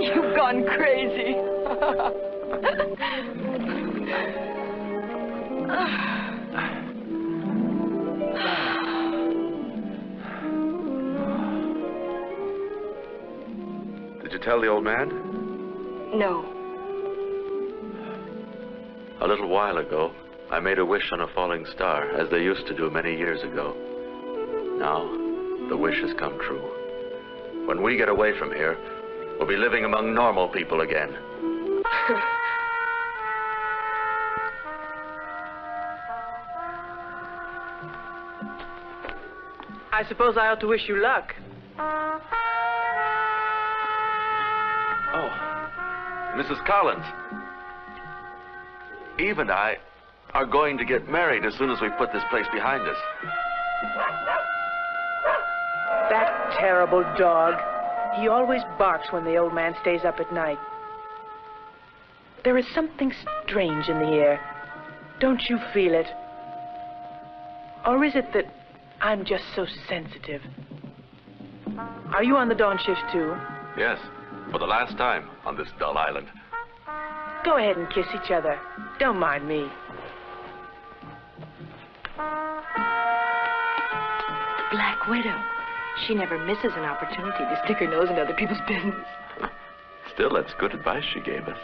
You've gone crazy. Did you tell the old man? no. A little while ago, I made a wish on a falling star, as they used to do many years ago. Now, the wish has come true. When we get away from here, we'll be living among normal people again. I suppose I ought to wish you luck. Oh, Mrs. Collins. Eve and I are going to get married as soon as we put this place behind us. That terrible dog. He always barks when the old man stays up at night. There is something strange in the air. Don't you feel it? Or is it that I'm just so sensitive? Are you on the dawn shift too? Yes, for the last time on this dull island. Go ahead and kiss each other. Don't mind me. The Black Widow. She never misses an opportunity to stick her nose in other people's business. Still, that's good advice she gave us.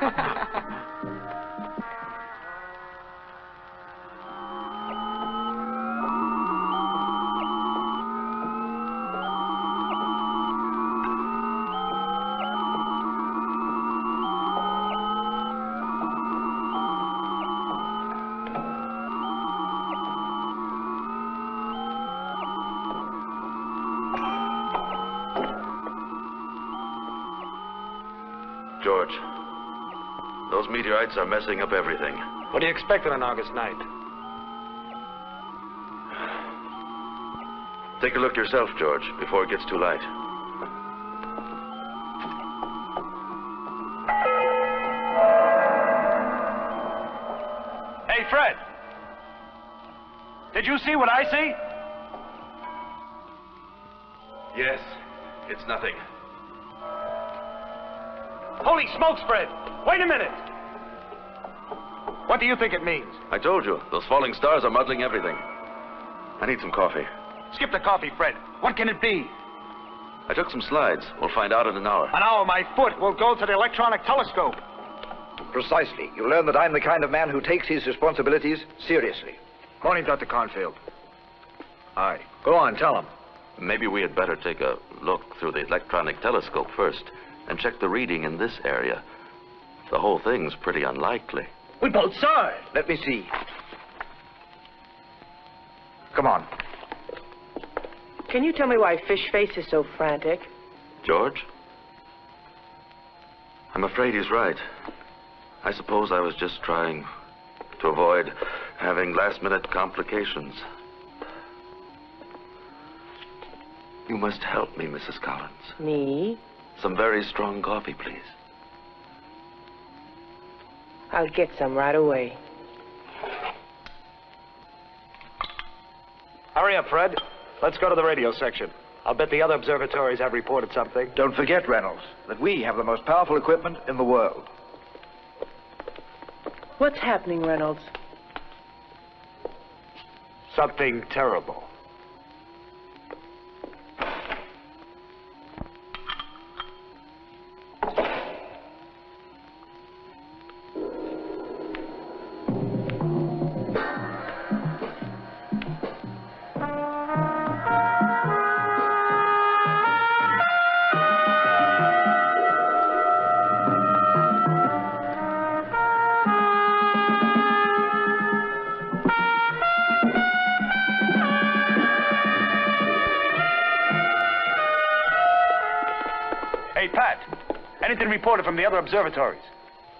George, those meteorites are messing up everything. What do you expect on an August night? Take a look yourself, George, before it gets too light. Hey, Fred! Did you see what I see? Yes, it's nothing. Holy smokes, Fred! Wait a minute! What do you think it means? I told you, those falling stars are muddling everything. I need some coffee. Skip the coffee, Fred. What can it be? I took some slides. We'll find out in an hour. An hour, my foot We'll go to the electronic telescope. Precisely. You learn that I'm the kind of man who takes his responsibilities seriously. Morning, Dr. Cornfield. Aye. Go on, tell him. Maybe we had better take a look through the electronic telescope first and check the reading in this area. The whole thing's pretty unlikely. We both saw it. Let me see. Come on. Can you tell me why Fish Face is so frantic? George? I'm afraid he's right. I suppose I was just trying to avoid having last minute complications. You must help me, Mrs. Collins. Me? Some very strong coffee, please. I'll get some right away. Hurry up, Fred. Let's go to the radio section. I'll bet the other observatories have reported something. Don't forget, Reynolds, that we have the most powerful equipment in the world. What's happening, Reynolds? Something terrible. Reported from the other observatories?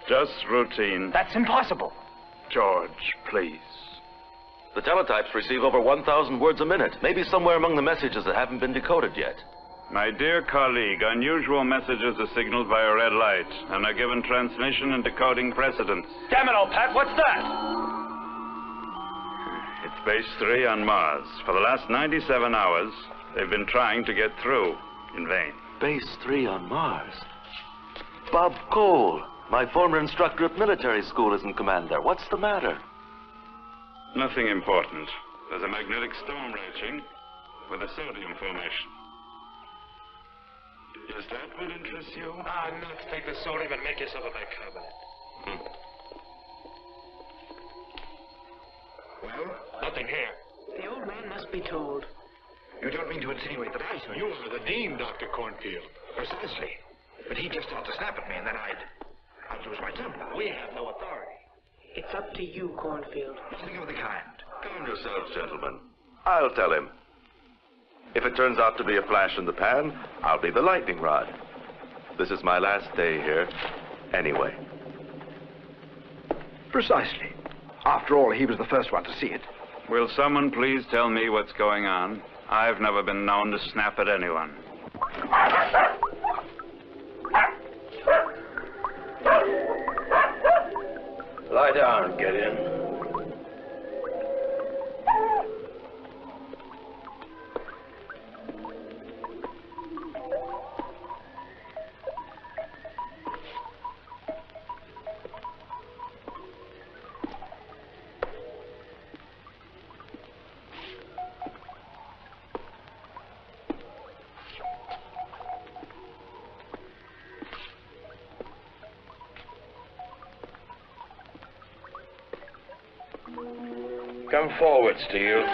Just routine. That's impossible. George, please. The teletypes receive over 1,000 words a minute, maybe somewhere among the messages that haven't been decoded yet. My dear colleague, unusual messages are signaled by a red light and are given transmission and decoding precedence. Damn it, old Pat, what's that? It's base three on Mars. For the last 97 hours, they've been trying to get through in vain. Base 3 on Mars. Bob Cole, my former instructor at military school, is in command there. What's the matter? Nothing important. There's a magnetic storm raging with a sodium formation. Is that what interests you? Ah, nuts. Take the sodium and make yourself a bicarbonate. Well, Nothing here. The old man must be told. you don't mean to insinuate that I saw You are the dean, Dr. Cornfield. Precisely. But he'd just start to snap at me, and then I'd... I'd lose my temper. We have no authority. It's up to you, Cornfield. Nothing of the kind. Calm yourselves, gentlemen. I'll tell him. If it turns out to be a flash in the pan, I'll be the lightning rod. This is my last day here, anyway. Precisely. After all, he was the first one to see it. Will someone please tell me what's going on? I've never been known to snap at anyone. Lie down, get in. Come forward, Steele.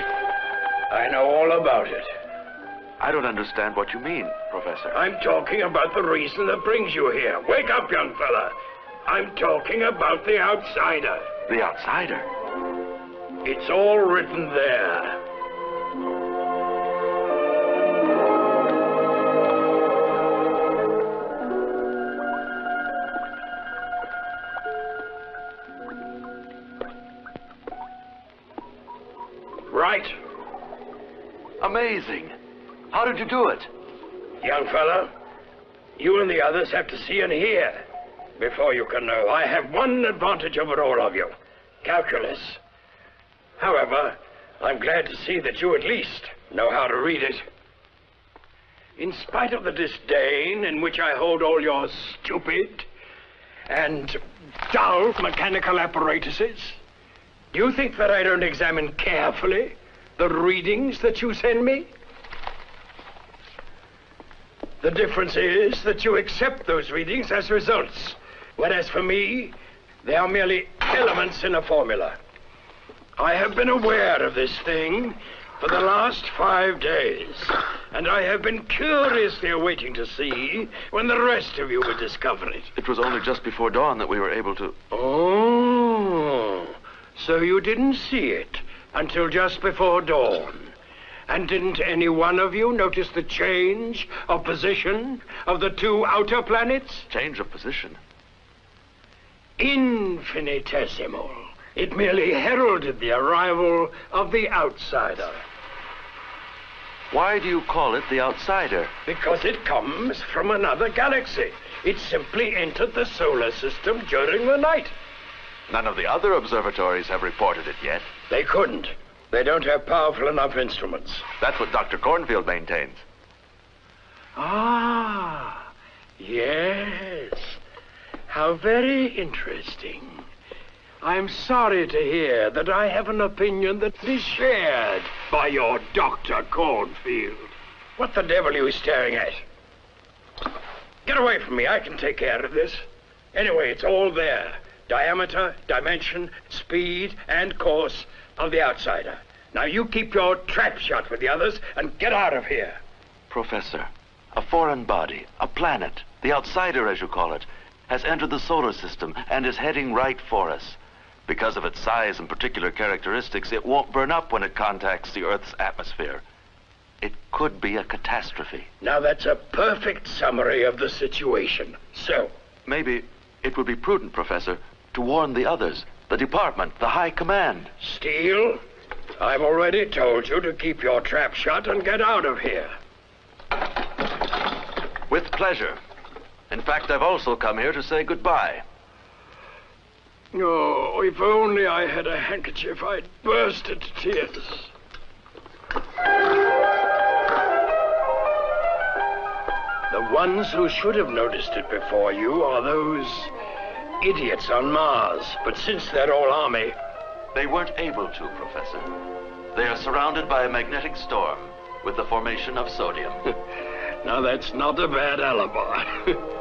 I know all about it. I don't understand what you mean, Professor. I'm talking about the reason that brings you here. Wake up, young fella. I'm talking about the outsider. The outsider. It's all written there. Did do it? young fellow, You and the others have to see and hear before you can know. I have one advantage over all of you calculus. However, I'm glad to see that you at least know how to read it. In spite of the disdain in which I hold all your stupid and dull mechanical apparatuses, do you think that I don't examine carefully the readings that you send me? The difference is that you accept those readings as results, whereas for me, they are merely elements in a formula. I have been aware of this thing for the last five days, and I have been curiously awaiting to see when the rest of you would discover it. It was only just before dawn that we were able to. Oh, so you didn't see it until just before dawn. And didn't any one of you notice the change of position of the two outer planets? Change of position. Infinitesimal. It merely heralded the arrival of the outsider. Why do you call it the outsider? Because it comes from another galaxy. It simply entered the solar system during the night. None of the other observatories have reported it yet. They couldn't. They don't have powerful enough instruments. That's what Dr. Cornfield maintains. Ah, yes. How very interesting. I'm sorry to hear that I have an opinion that is shared by your Dr. Cornfield. What the devil are you staring at? Get away from me. I can take care of this. Anyway, it's all there. Diameter, dimension, speed, and course of the outsider. Now you keep your trap shut with the others and get out of here. Professor, a foreign body, a planet, the outsider as you call it, has entered the solar system and is heading right for us. Because of its size and particular characteristics, it won't burn up when it contacts the Earth's atmosphere. It could be a catastrophe. Now, that's a perfect summary of the situation. So, Maybe it would be prudent, Professor, to warn the others, the department, the high command. Steele, I've already told you to keep your trap shut and get out of here. With pleasure. In fact, I've also come here to say goodbye. Oh, if only I had a handkerchief, I'd burst into tears. The ones who should have noticed it before you are those idiots on Mars. But since they're all army, They weren't able to, Professor. They are surrounded by a magnetic storm with the formation of sodium. now that's not a bad alibi.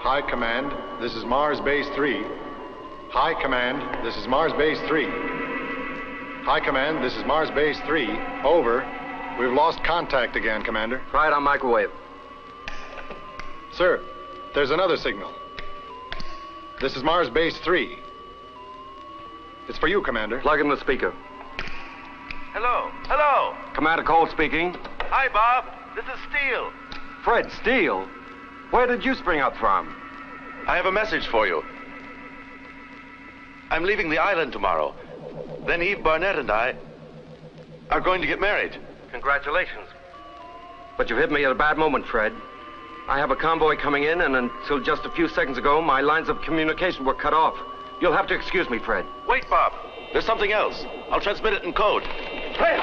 High Command, this is Mars Base 3. High Command, this is Mars Base 3. High Command, this is Mars Base 3. Over. We've lost contact again, Commander. Try it on microwave. Sir, there's another signal. This is Mars Base 3. It's for you, Commander. Plug in the speaker. Hello, hello. Commander Cole speaking. Hi, Bob. This is Steele. Fred Steele? Where did you spring up from? I have a message for you. I'm leaving the island tomorrow. Then Eve Barnett and I are going to get married. Congratulations. But you've hit me at a bad moment, Fred. I have a convoy coming in, and until just a few seconds ago, my lines of communication were cut off. You'll have to excuse me, Fred. Wait, Bob. There's something else. I'll transmit it in code. Fred!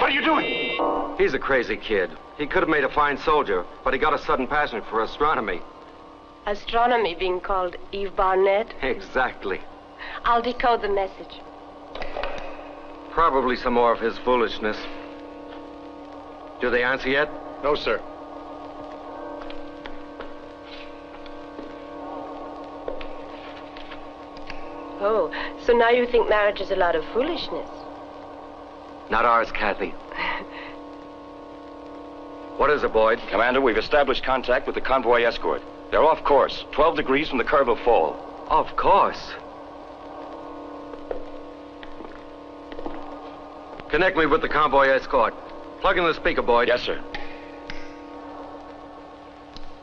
What are you doing? He's a crazy kid. He could have made a fine soldier, but he got a sudden passion for astronomy. Astronomy being called Eve Barnett. Exactly. I'll decode the message. Probably some more of his foolishness. Do they answer yet? No, sir. Oh, so now you think marriage is a lot of foolishness. Not ours, Kathy. What is it, Boyd? Commander, we've established contact with the convoy escort. They're off course, 12 degrees from the curve of fall. Of course. Connect me with the convoy escort. Plug in the speaker, Boyd. Yes, sir.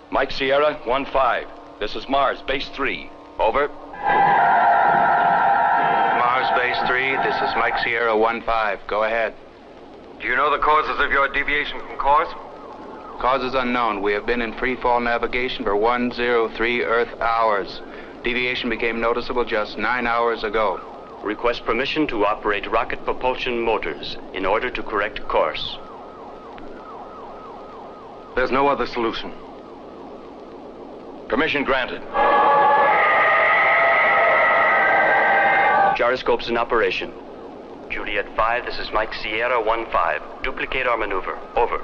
Mike Sierra, 1-5. This is Mars, base 3. Over. Mars Base 3, this is Mike Sierra 1-5. Go ahead. Do you know the causes of your deviation from course? Causes unknown. We have been in free fall navigation for 103 Earth hours. Deviation became noticeable just nine hours ago. Request permission to operate rocket propulsion motors in order to correct course. There's no other solution. Permission granted. Gyroscopes in operation. Juliet 5, this is Mike Sierra 1-5. Duplicate our maneuver. Over.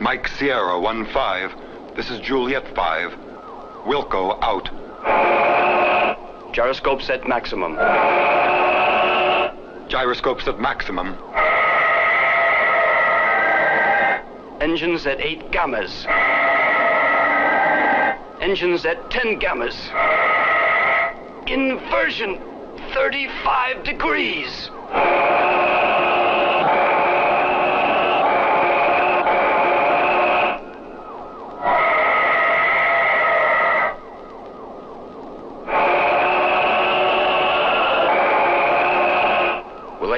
Mike Sierra 1-5. This is Juliet 5. Wilco out. Gyroscopes at maximum. Gyroscopes at maximum. Engines at 8 gammas. Engines at 10 gammas. Inversion 35 degrees.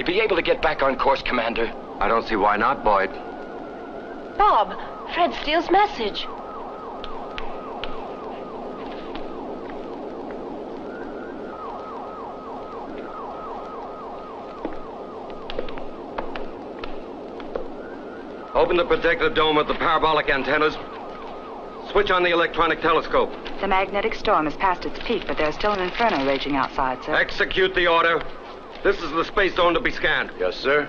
Will they be able to get back on course, Commander? I don't see why not, Boyd. Bob, Fred Steele's message. Open the protective dome of the parabolic antennas. Switch on the electronic telescope. The magnetic storm has passed its peak, but there's still an inferno raging outside, sir. Execute the order. This is the space zone to be scanned. Yes, sir.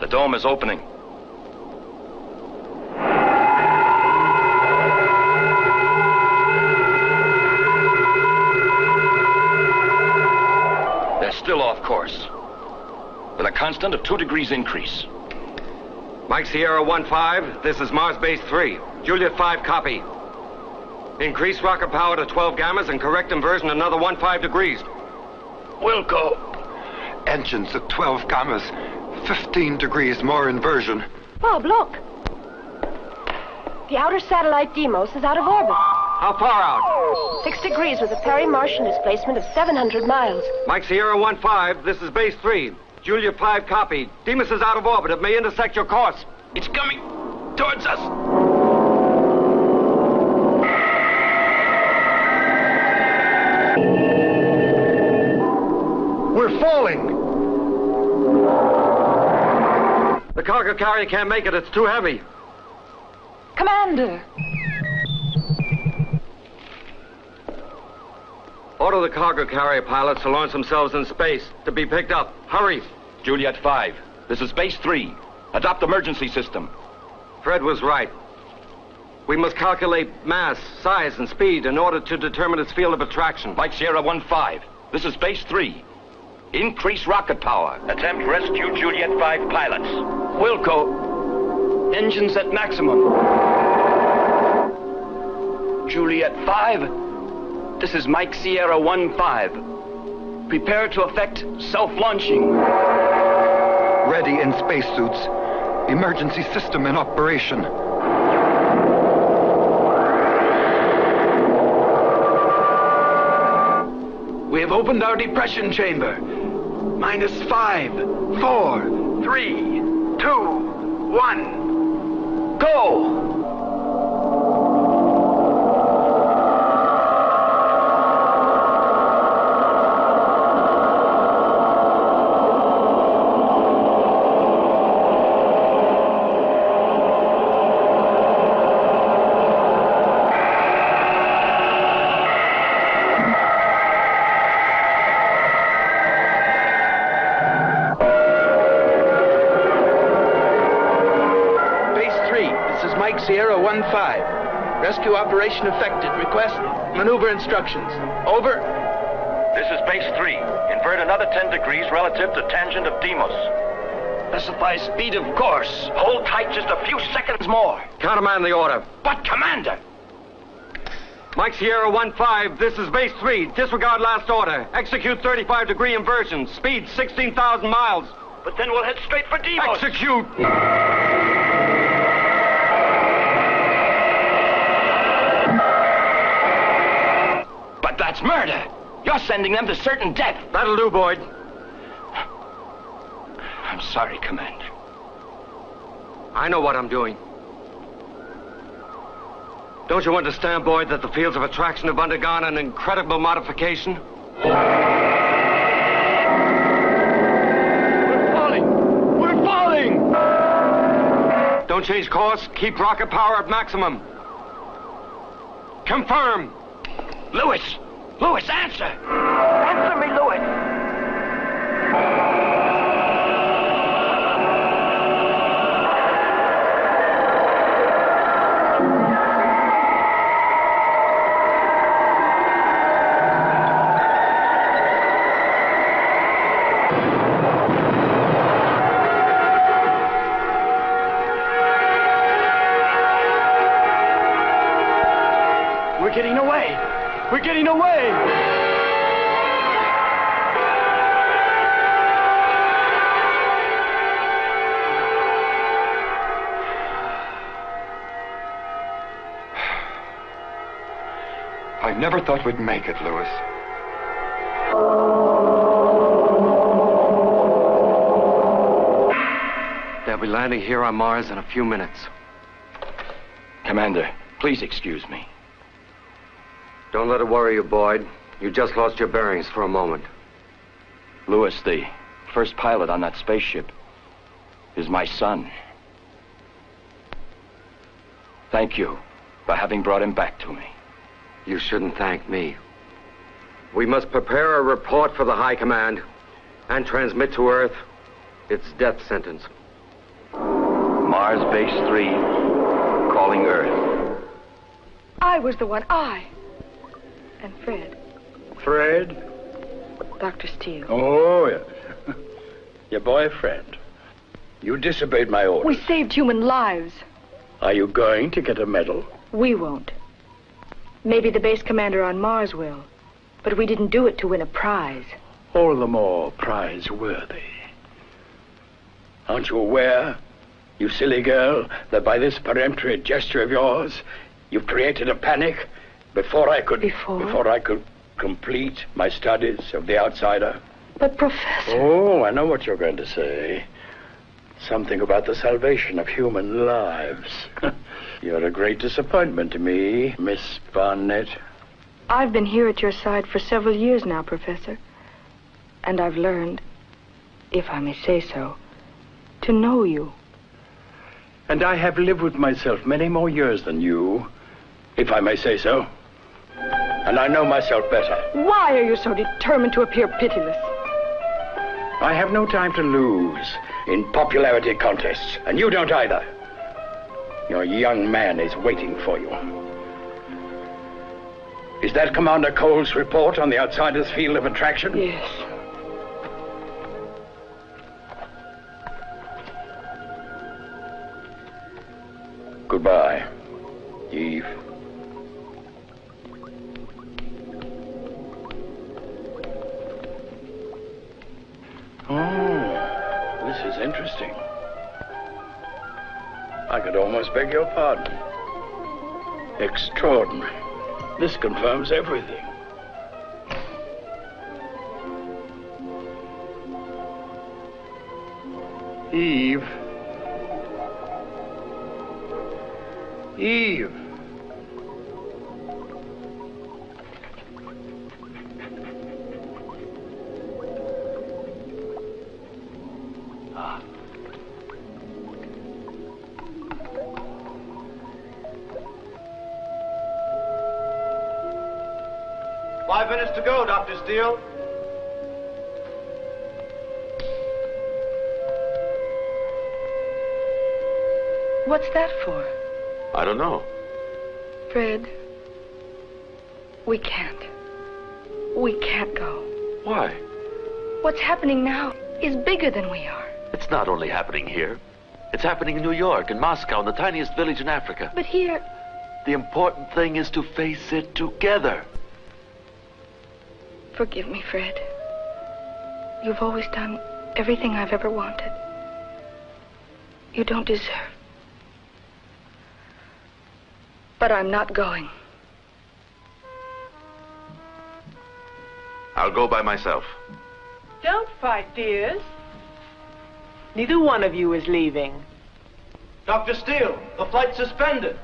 The dome is opening. They're still off course. With a constant of two degrees increase. Mike Sierra 1-5, this is Mars Base 3. Juliet 5, copy. Increase rocket power to 12 gammas and correct inversion another 1-5 degrees. Wilco. Engines at 12 gammas. 15 degrees more inversion. Bob, look. The outer satellite Deimos is out of orbit. How far out? Six degrees with a peri-Martian displacement of 700 miles. Mike Sierra 1-5, this is Base 3. Julia 5, copy. Deimos is out of orbit. It may intersect your course. It's coming towards us. We're falling. The cargo carrier can't make it. It's too heavy. Commander! Order the cargo carrier pilots to launch themselves in space to be picked up. Hurry. Juliet 5, this is Base 3. Adopt emergency system. Fred was right. We must calculate mass, size, and speed in order to determine its field of attraction. Mike Sierra 1-5, this is Base 3. Increase rocket power. Attempt rescue Juliet 5 pilots. Wilco, engines at maximum. Juliet 5, this is Mike Sierra 1-5. Prepare to effect self-launching. Ready in spacesuits. Emergency system in operation. Have opened our depression chamber. Minus five, four, three, two, one. Go! Rescue operation effected. Request maneuver instructions. Over. This is Base 3. Invert another 10 degrees relative to tangent of Deimos. Specify speed of course. Hold tight just a few seconds more. Countermand the order. But, Commander! Mike Sierra 1-5, this is Base 3. Disregard last order. Execute 35 degree inversion. Speed 16,000 miles. But then we'll head straight for Deimos. Execute! That's murder. You're sending them to certain death. That'll do, Boyd. I'm sorry, Commander. I know what I'm doing. Don't you understand, Boyd, that the fields of attraction have undergone an incredible modification? We're falling! We're falling! Don't change course. Keep rocket power at maximum. Confirm. Lewis! Lewis, answer! Never thought we'd make it, Lewis. They'll be landing here on Mars in a few minutes. Commander, please excuse me. Don't let it worry you, Boyd. You just lost your bearings for a moment. Lewis, the first pilot on that spaceship, is my son. Thank you for having brought him back to me. You shouldn't thank me. We must prepare a report for the High Command and transmit to Earth its death sentence. Mars Base 3, calling Earth. I was the one. I. And Fred. Fred? Dr. Steele. Oh, yes. Your boyfriend. You disobeyed my order. We saved human lives. Are you going to get a medal? We won't. Maybe the base commander on Mars will. But we didn't do it to win a prize. All the more prize worthy. Aren't you aware, you silly girl, that by this peremptory gesture of yours, you've created a panic before I could Before? before I could complete my studies of the outsider? But, Professor. Oh, I know what you're going to say. Something about the salvation of human lives. You're a great disappointment to me, Miss Barnett. I've been here at your side for several years now, Professor. And I've learned, if I may say so, to know you. And I have lived with myself many more years than you, if I may say so. And I know myself better. Why are you so determined to appear pitiless? I have no time to lose in popularity contests, and you don't either. Your young man is waiting for you. Is that Commander Cole's report on the outsider's field of attraction? Yes. Beg your pardon. Extraordinary. This confirms everything. Eve. Eve. Dr. Steele. What's that for? I don't know. Fred, we can't. We can't go. Why? What's happening now is bigger than we are. It's not only happening here. It's happening in New York, in Moscow, in the tiniest village in Africa. But here, The important thing is to face it together. Forgive me, Fred. You've always done everything I've ever wanted. You don't deserve. But I'm not going. I'll go by myself. Don't fight, dears. Neither one of you is leaving. Dr. Steele, the flight's suspended.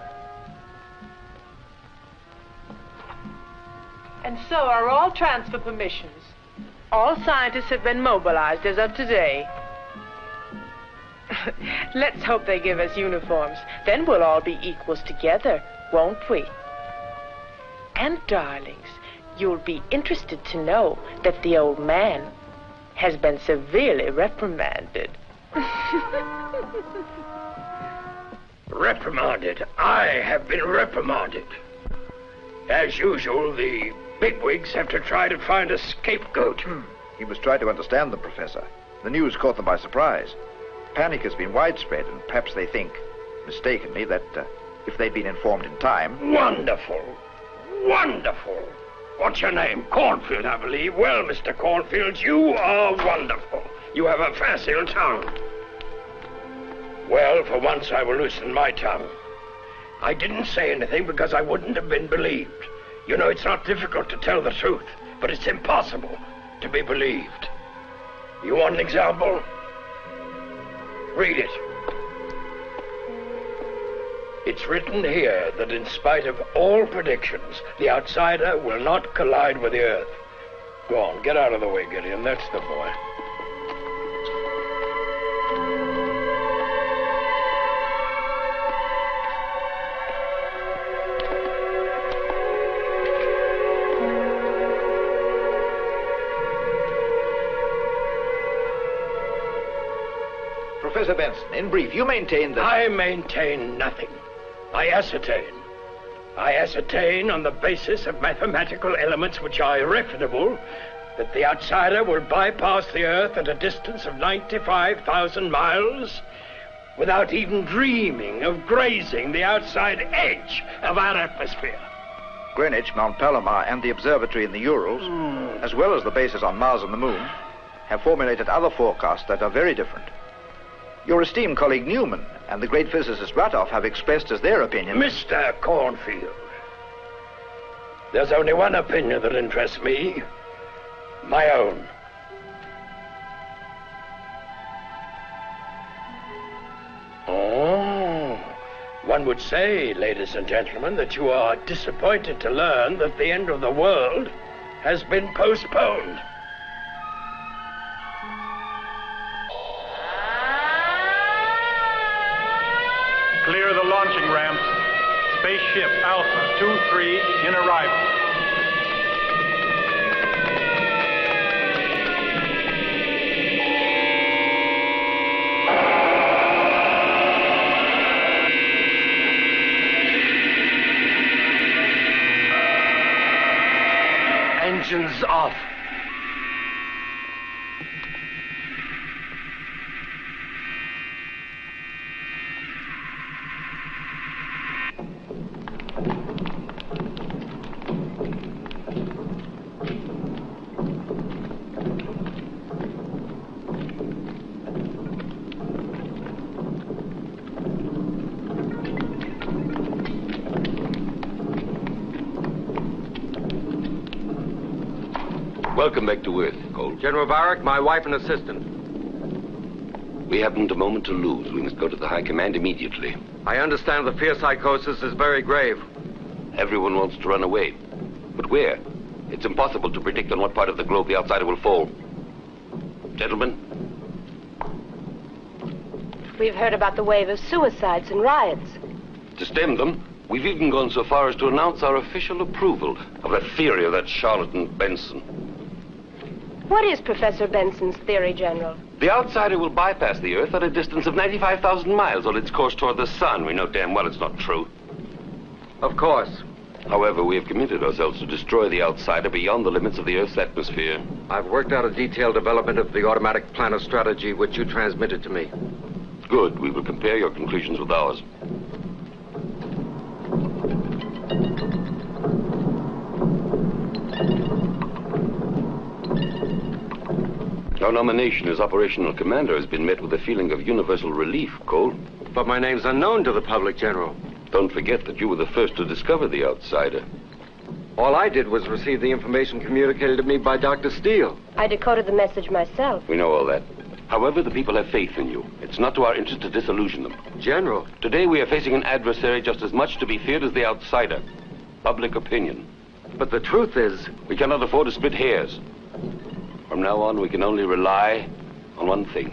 And so are all transfer permissions. All scientists have been mobilized as of today. Let's hope they give us uniforms. Then we'll all be equals together, won't we? And, darlings, you'll be interested to know that the old man has been severely reprimanded. Reprimanded. I have been reprimanded. As usual, the bigwigs have to try to find a scapegoat. He must try to understand them, Professor. The news caught them by surprise. Panic has been widespread, and perhaps they think, mistakenly, that uh, if they'd been informed in time. Wonderful. Wonderful. What's your name? Cornfield, I believe. Well, Mr. Cornfield, you are wonderful. You have a facile tongue. Well, for once I will loosen my tongue. I didn't say anything because I wouldn't have been believed. You know, it's not difficult to tell the truth, but it's impossible to be believed. You want an example? Read it. It's written here that in spite of all predictions, the outsider will not collide with the Earth. Go on, get out of the way, Gideon. That's the boy. Professor Benson, in brief, you maintain that. I maintain nothing. I ascertain. I ascertain on the basis of mathematical elements which are irrefutable that the outsider will bypass the Earth at a distance of 95,000 miles without even dreaming of grazing the outside edge of our atmosphere. Greenwich, Mount Palomar, and the observatory in the Urals, hmm. as well as the bases on Mars and the Moon, have formulated other forecasts that are very different. Your esteemed colleague Newman and the great physicist Ratoff have expressed as their opinion. Mr. Cornfield, there's only one opinion that interests me my own. Oh, one would say, ladies and gentlemen, that you are disappointed to learn that the end of the world has been postponed. Spaceship Alpha 2-3 in arrival. Welcome back to Earth, Cole. General Varick, my wife and assistant. We haven't a moment to lose. We must go to the High Command immediately. I understand the fear psychosis is very grave. Everyone wants to run away. But where? It's impossible to predict on what part of the globe the outsider will fall. Gentlemen, We've heard about the wave of suicides and riots. to stem them, we've even gone so far as to announce our official approval of the theory of that charlatan Benson. What is Professor Benson's theory, General? The outsider will bypass the Earth at a distance of 95,000 miles on its course toward the sun. We know damn well it's not true. Of course. However, we have committed ourselves to destroy the outsider beyond the limits of the Earth's atmosphere. I've worked out a detailed development of the automatic plan of strategy which you transmitted to me. Good. We will compare your conclusions with ours. Your nomination as operational commander has been met with a feeling of universal relief, Cole. But my name's unknown to the public, General. Don't forget that you were the first to discover the outsider. All I did was receive the information communicated to me by Dr. Steele. I decoded the message myself. We know all that. However, the people have faith in you. It's not to our interest to disillusion them. General. Today we are facing an adversary just as much to be feared as the outsider. Public opinion. But the truth is... We cannot afford to split hairs. From now on, we can only rely on one thing.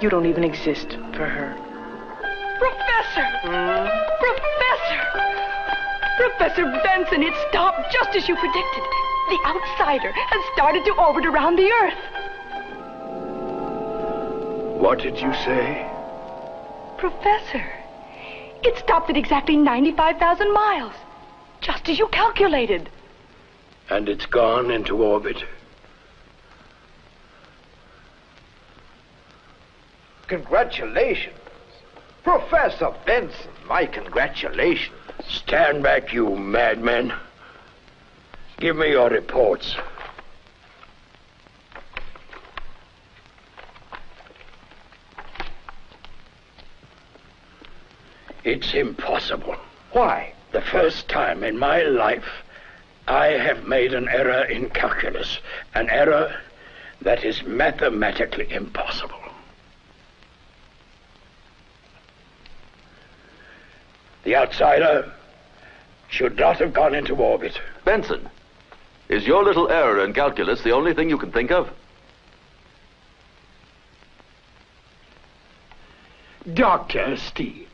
You don't even exist for her. Professor! Hmm? Professor! Professor Benson, it stopped just as you predicted. The outsider has started to orbit around the Earth. What did you say? Professor, it stopped at exactly 95,000 miles, just as you calculated. And it's gone into orbit. Congratulations. Professor Benson, my congratulations. Stand back, you madmen. Give me your reports. It's impossible. Why? The first time in my life I have made an error in calculus. An error that is mathematically impossible. The outsider should not have gone into orbit. Benson, is your little error in calculus the only thing you can think of? Dr. Steele,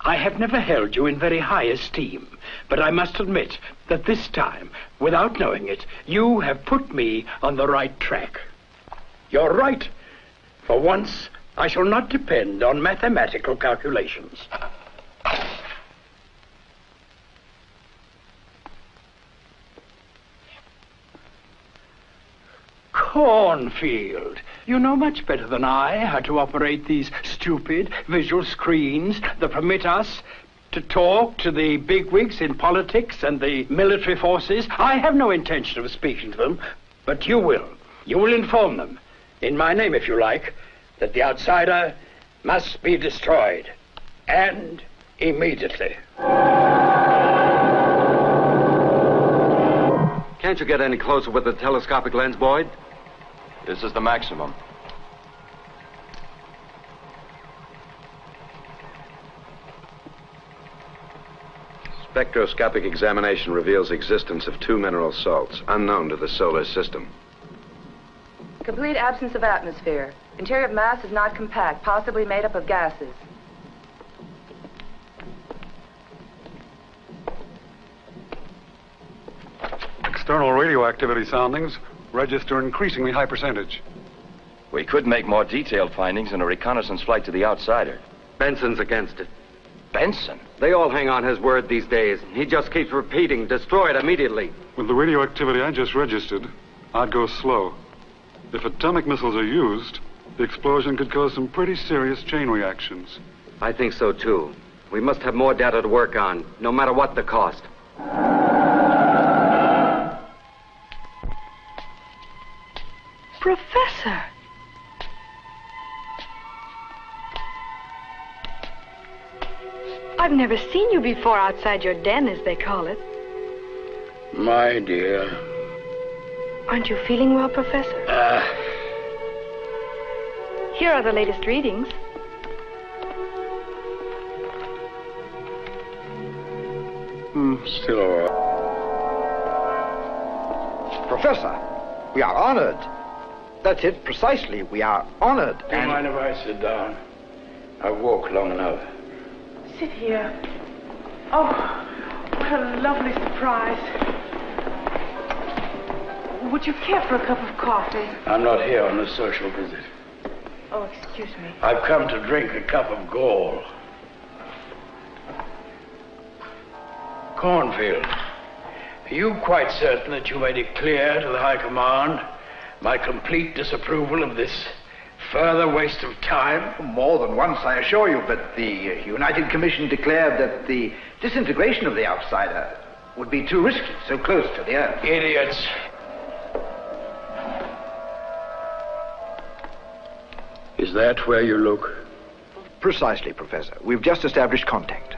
I have never held you in very high esteem, but I must admit that this time, without knowing it, you have put me on the right track. You're right. For once, I shall not depend on mathematical calculations. Cornfield, you know much better than I how to operate these stupid visual screens that permit us to talk to the bigwigs in politics and the military forces. I have no intention of speaking to them, but you will. You will inform them, in my name if you like, that the outsider must be destroyed. And immediately. Can't you get any closer with the telescopic lens, Boyd? This is the maximum. Spectroscopic examination reveals existence of two mineral salts, unknown to the solar system. Complete absence of atmosphere. Interior mass is not compact, possibly made up of gases. External radioactivity soundings register an increasingly high percentage. We could make more detailed findings in a reconnaissance flight to the outsider. Benson's against it. Benson? They all hang on his word these days. He just keeps repeating, destroy it immediately. With the radioactivity I just registered, I'd go slow. If atomic missiles are used, the explosion could cause some pretty serious chain reactions. I think so, too. We must have more data to work on, no matter what the cost. Professor! I've never seen you before outside your den, as they call it. My dear. Aren't you feeling well, Professor? Uh, Here are the latest readings. hmm, still all right. Professor, we are honored. That's it, precisely. We are honored. Do you mind if I sit down? I've walked long enough. Sit here. Oh, what a lovely surprise. Would you care for a cup of coffee? I'm not here on a social visit. Oh, excuse me. I've come to drink a cup of gall. Cornfield, are you quite certain that you made it clear to the High Command my complete disapproval of this further waste of time? More than once, I assure you, but the United Commission declared that the disintegration of the outsider would be too risky, so close to the Earth. Idiots. Is that where you look? Precisely, Professor. We've just established contact.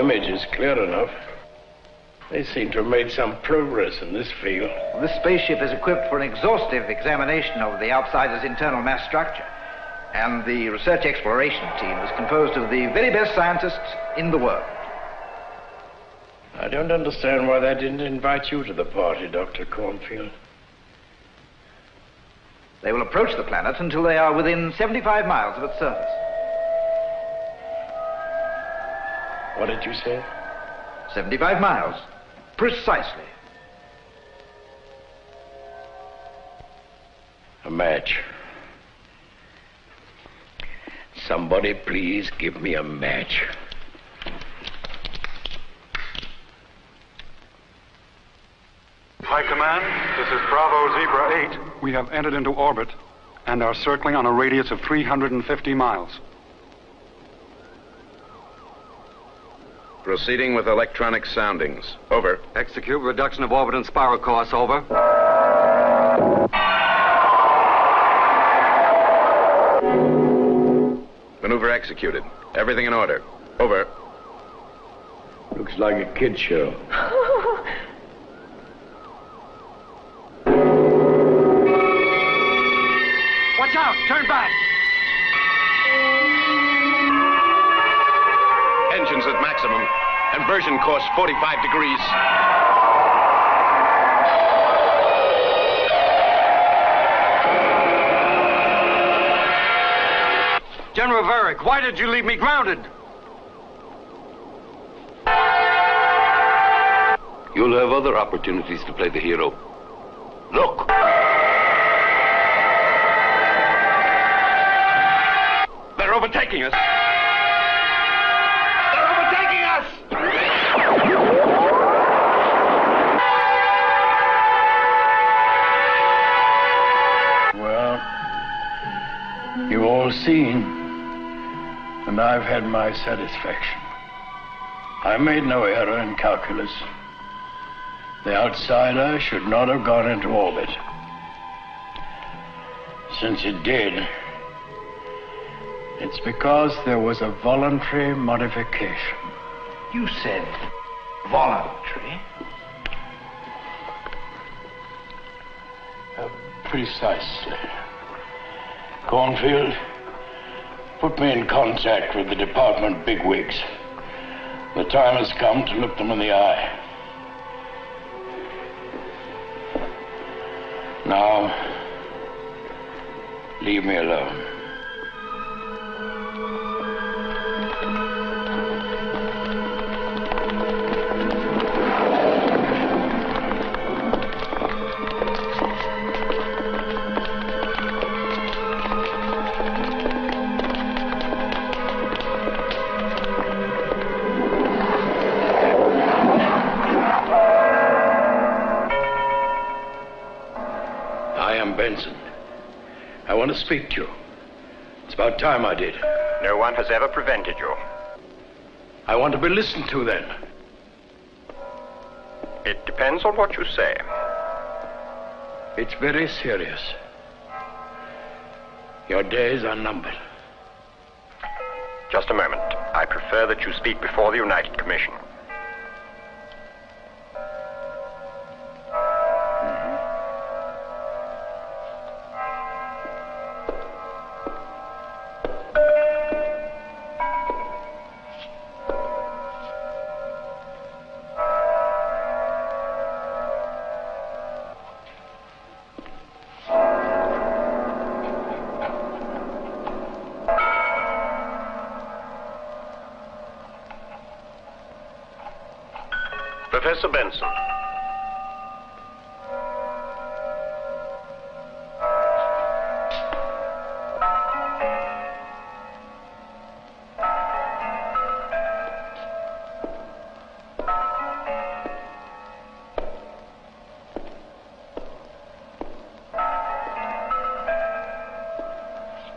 Image is clear enough. They seem to have made some progress in this field. This spaceship is equipped for an exhaustive examination of the outsider's internal mass structure. And the research exploration team is composed of the very best scientists in the world. I don't understand why they didn't invite you to the party, Dr. Cornfield. They will approach the planet until they are within 75 miles of its surface. What did you say? 75 miles. Precisely. A match. Somebody please give me a match. High Command, this is Bravo Zebra 8. We have entered into orbit and are circling on a radius of 350 miles. Proceeding with electronic soundings. Over. Execute reduction of orbit and spiral course, over. Maneuver executed. Everything in order. Over. Looks like a kid show. 45 degrees. General Varick, why did you leave me grounded? You'll have other opportunities to play the hero. Look! They're overtaking us. My satisfaction. I made no error in calculus. The outsider should not have gone into orbit. Since it did, it's because there was a voluntary modification. You said voluntary. Uh, precisely. Cornfield, put me in contact with the department bigwigs. The time has come to look them in the eye. Now, leave me alone. Speak to you. It's about time I did. No one has ever prevented you. I want to be listened to then. It depends on what you say. It's very serious. Your days are numbered. Just a moment. I prefer that you speak before the United Commission.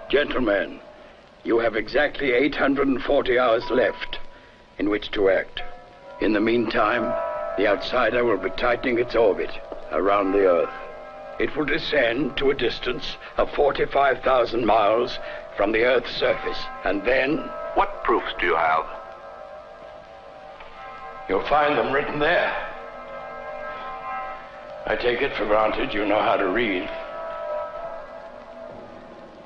Gentlemen, you have exactly 840 hours left in which to act. In the meantime, the outsider will be tightening its orbit around the Earth. It will descend to a distance of 45,000 miles from the Earth's surface, and then. What proofs do you have? You'll find them written there. I take it for granted you know how to read.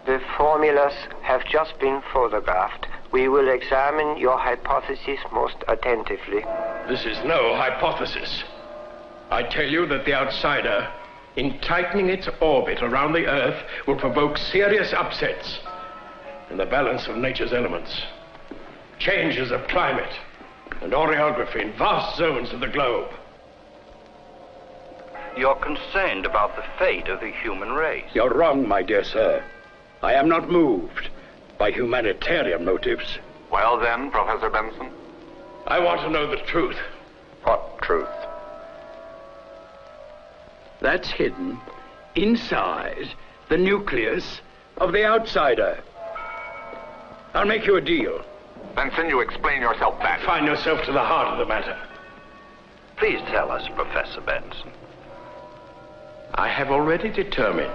The formulas have just been photographed. We will examine your hypothesis most attentively. This is no hypothesis. I tell you that the outsider, in tightening its orbit around the Earth, will provoke serious upsets in the balance of nature's elements. Changes of climate and orography in vast zones of the globe. You're concerned about the fate of the human race. You're wrong, my dear sir. I am not moved by humanitarian motives. Well then, Professor Benson? I want to know the truth. What truth? That's hidden inside the nucleus of the outsider. I'll make you a deal. Benson, you explain yourself back. Find yourself to the heart of the matter. Please tell us, Professor Benson. I have already determined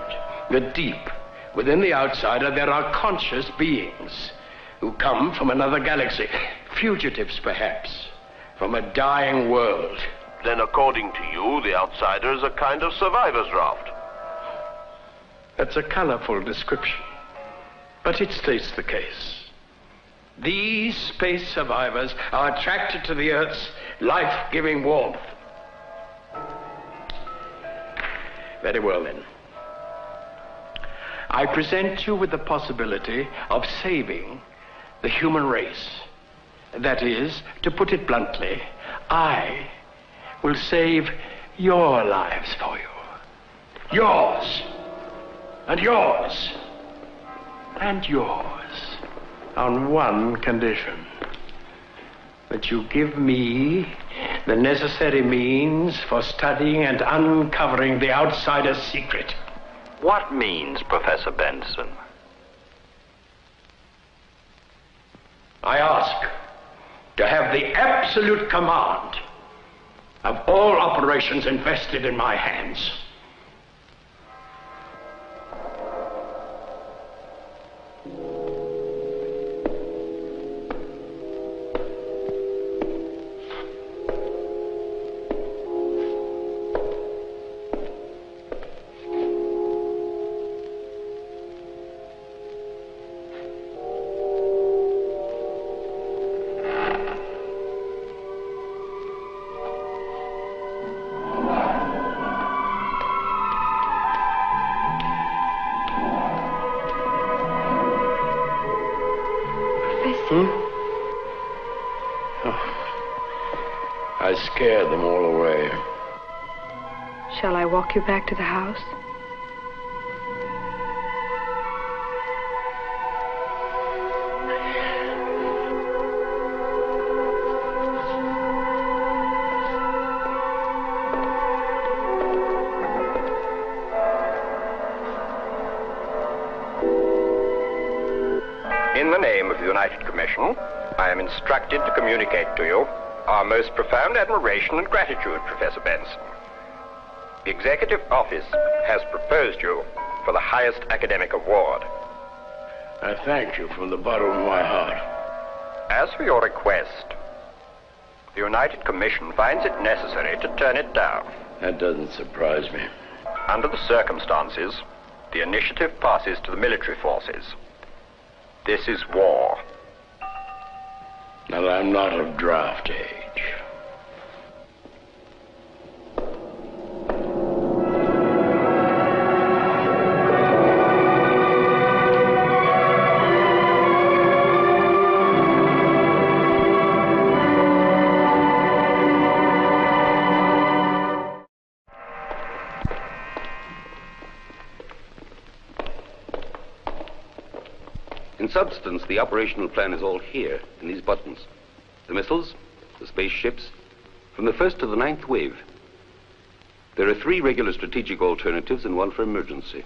the deep within the outsider there are conscious beings who come from another galaxy. Fugitives, perhaps, from a dying world. Then, according to you, the outsider is a kind of survivor's raft. That's a colorful description, but it states the case. These space survivors are attracted to the Earth's life giving warmth. Very well, then. I present you with the possibility of saving the human race. That is, to put it bluntly, I will save your lives for you. Yours. And yours. And yours. On one condition. That you give me the necessary means for studying and uncovering the outsider's secret. What means, Professor Benson? I ask to have the absolute command of all operations invested in my hands. You back to the house? In the name of the United Commission, I am instructed to communicate to you our most profound admiration and gratitude, Professor Benson. The Executive Office has proposed you for the highest academic award. I thank you from the bottom of my heart. As for your request, the United Commission finds it necessary to turn it down. That doesn't surprise me. Under the circumstances, the initiative passes to the military forces. This is war. And I'm not of draft substance, the operational plan is all here in these buttons. The missiles, the spaceships, from the first to the ninth wave. There are three regular strategic alternatives and one for emergency.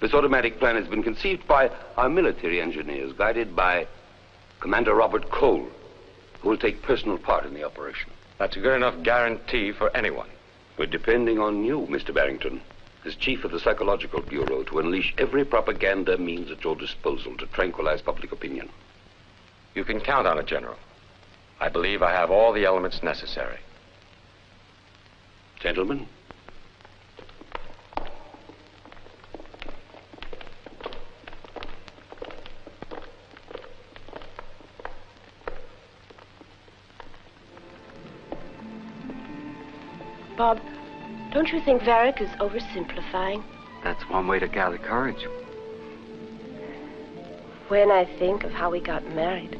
This automatic plan has been conceived by our military engineers, guided by Commander Robert Cole, who will take personal part in the operation. That's a good enough guarantee for anyone. We're depending on you, Mr. Barrington, as chief of the Psychological Bureau, to unleash every propaganda means at your disposal to tranquilize public opinion. You can count on it, General. I believe I have all the elements necessary. Gentlemen, Bob, don't you think Varric is oversimplifying? That's one way to gather courage. When I think of how we got married,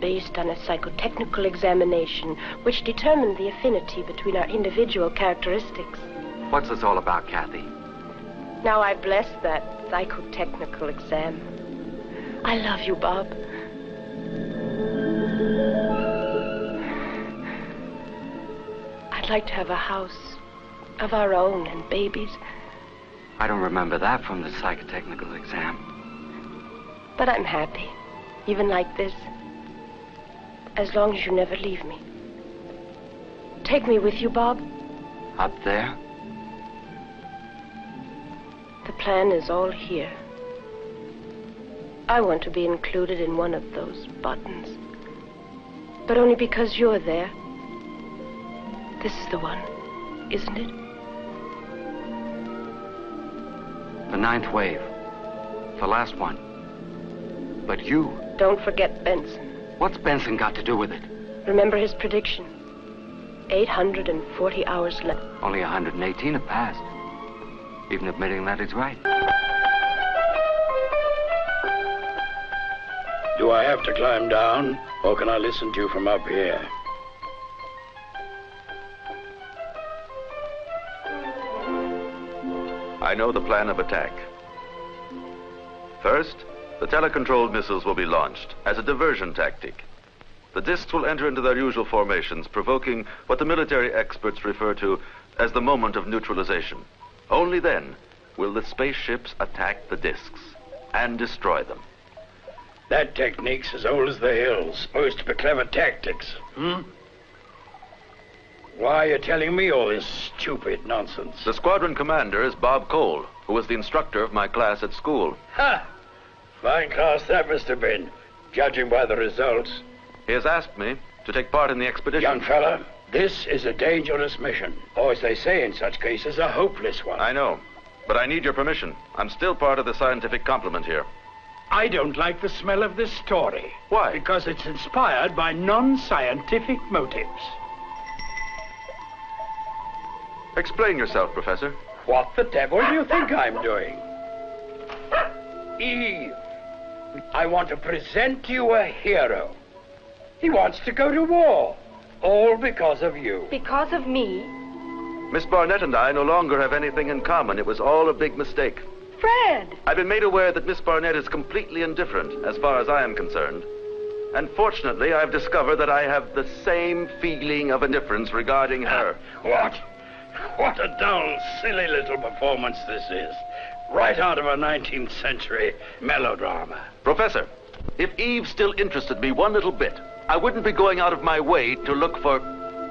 based on a psychotechnical examination which determined the affinity between our individual characteristics. What's this all about, Kathy? Now I bless that psychotechnical exam. I love you, Bob. I'd like to have a house of our own and babies, I don't remember that from the psychotechnical exam. but I'm happy, even like this, as long as you never leave me. Take me with you, Bob. Up there? The plan is all here. I want to be included in one of those buttons. But only because you're there. This is the one, isn't it? The ninth wave. The last one. But you? Don't forget Benson. What's Benson got to do with it? Remember his prediction. 840 hours left. Only 118 have passed. Even admitting that it's right. Do I have to climb down, or can I listen to you from up here? I know the plan of attack. First, the telecontrolled missiles will be launched as a diversion tactic. The discs will enter into their usual formations, provoking what the military experts refer to as the moment of neutralization. Only then will the spaceships attack the discs and destroy them. That technique's as old as the hills. Supposed to be clever tactics. Hmm? Why are you telling me all this stupid nonsense? The squadron commander is Bob Cole, who was the instructor of my class at school. Ha! Fine class that must have been, judging by the results. He has asked me to take part in the expedition. Young fella, this is a dangerous mission, or as they say in such cases, a hopeless one. I know, but I need your permission. I'm still part of the scientific complement here. I don't like the smell of this story. Why? Because it's inspired by non-scientific motives. Explain yourself, Professor. What the devil do you think I'm doing? Eve, I want to present you a hero. He wants to go to war. All because of you. Because of me? Miss Barnett and I no longer have anything in common. It was all a big mistake. Fred! I've been made aware that Miss Barnett is completely indifferent, as far as I am concerned. And fortunately, I've discovered that I have the same feeling of indifference regarding her. What? What a dull, silly little performance this is. Right out of a 19th century melodrama. Professor, if Eve still interested me one little bit, I wouldn't be going out of my way to look for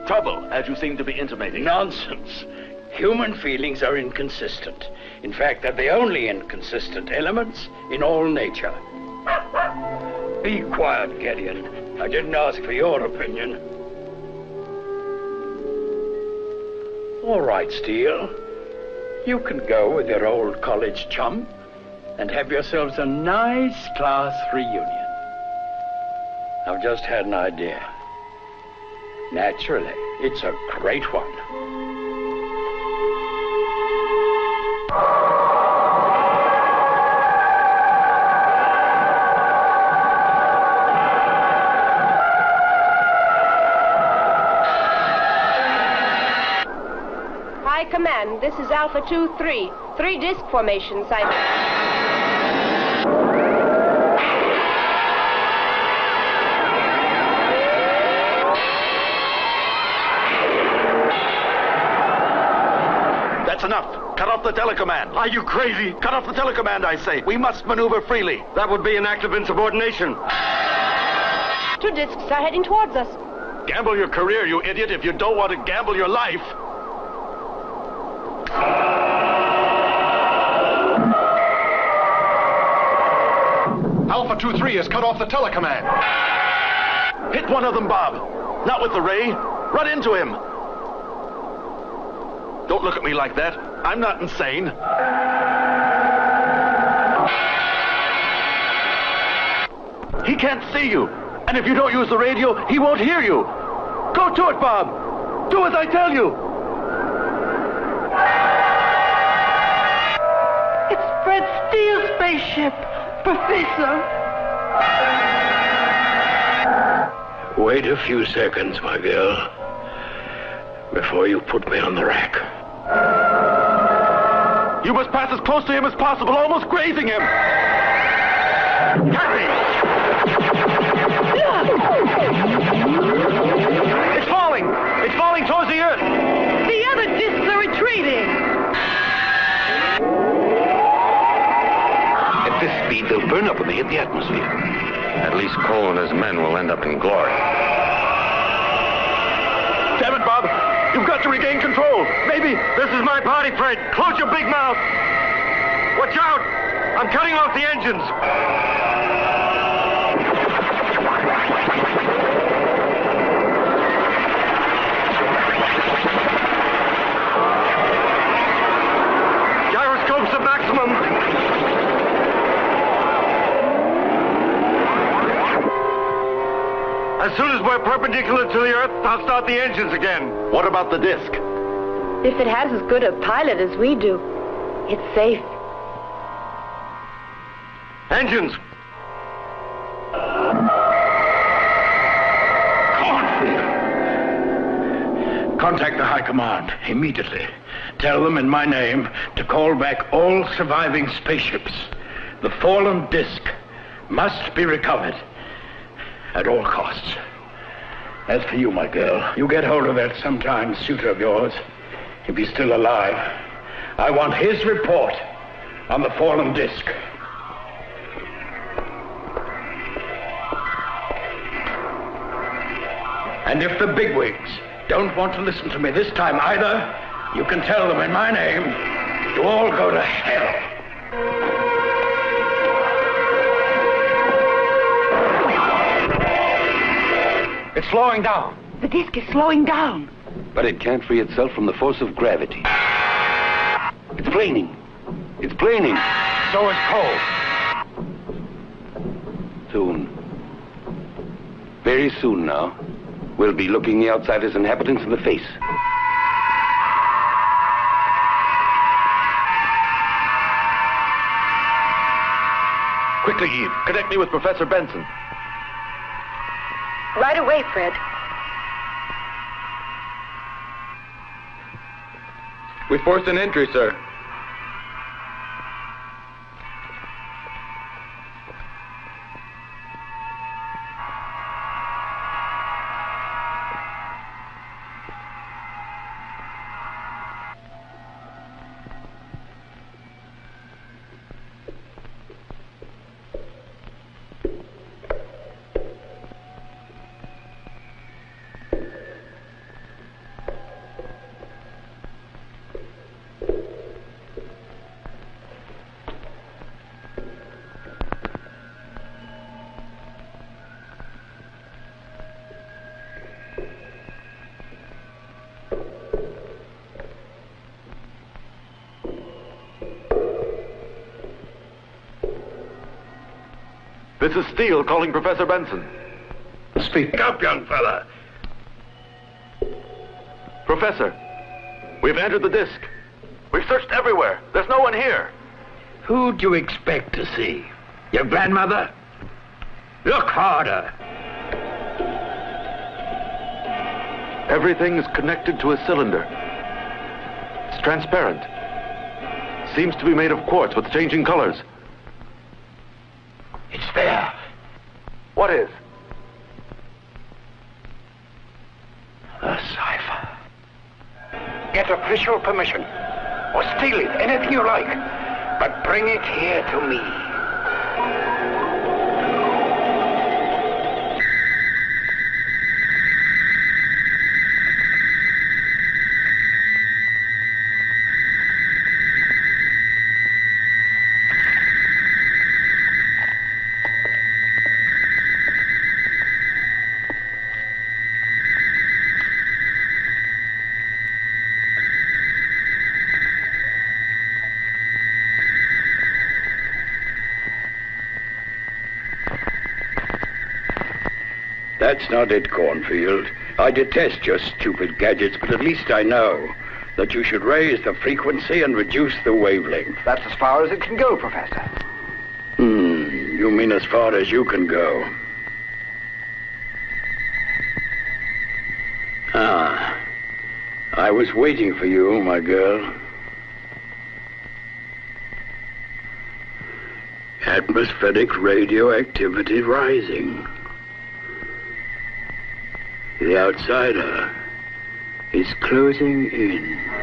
trouble, as you seem to be intimating. Nonsense. Human feelings are inconsistent. In fact, they're the only inconsistent elements in all nature. Be quiet, Gideon. I didn't ask for your opinion. All right, Steele. You can go with your old college chum and have yourselves a nice class reunion. I've just had an idea. Naturally, it's a great one. Command, this is Alpha 2-3. Three disc formation, I... That's enough. Cut off the telecommand. Are you crazy? Cut off the telecommand, I say. We must maneuver freely. That would be an act of insubordination. Two discs are heading towards us. Gamble your career, you idiot, if you don't want to gamble your life. Alpha 2-3 has cut off the telecommand. Hit one of them, Bob. Not with the ray. Run into him. Don't look at me like that. I'm not insane. He can't see you. And if you don't use the radio, he won't hear you. Go to it, Bob. Do as I tell you. It's Fred Steele's spaceship, Professor. Wait a few seconds, my girl, before you put me on the rack. You must pass as close to him as possible, almost grazing him. Hurry! It's falling. It's falling towards the earth. The other discs are retreating. They'll burn up when they hit the atmosphere. At least Cole and his men will end up in glory. Damn it, Bob. You've got to regain control. Maybe. This is my party, Fred. Close your big mouth. Watch out. I'm cutting off the engines. Gyroscopes at maximum. Soon as we're perpendicular to the Earth, I'll start the engines again. What about the disc? If it has as good a pilot as we do, it's safe. Engines! Contact the High Command immediately. Tell them in my name to call back all surviving spaceships. The fallen disk must be recovered at all costs. As for you, my girl, you get hold of that sometime suitor of yours, if he's still alive. I want his report on the fallen disk. And if the bigwigs don't want to listen to me this time either, you can tell them in my name to all go to hell. It's slowing down. The disc is slowing down. But it can't free itself from the force of gravity. It's planing. It's planing. So is Cole. Soon. Very soon now, we'll be looking the outsider's inhabitants in the face. Quickly, Eve. Connect me with Professor Benson. Right away, Fred. We forced an entry, sir. This is Steele calling Professor Benson. Speak up, young fella. Professor, we've entered the disk. We've searched everywhere. There's no one here. Who'd you expect to see? Your grandmother? Look harder. Everything is connected to a cylinder. It's transparent. Seems to be made of quartz with changing colors. Permission. Or steal it, anything you like. But bring it here to me. That's not it, Cornfield. I detest your stupid gadgets, but at least I know that you should raise the frequency and reduce the wavelength. That's as far as it can go, Professor. Hmm, you mean as far as you can go. Ah, I was waiting for you, my girl. Atmospheric radioactivity rising. The outsider is closing in.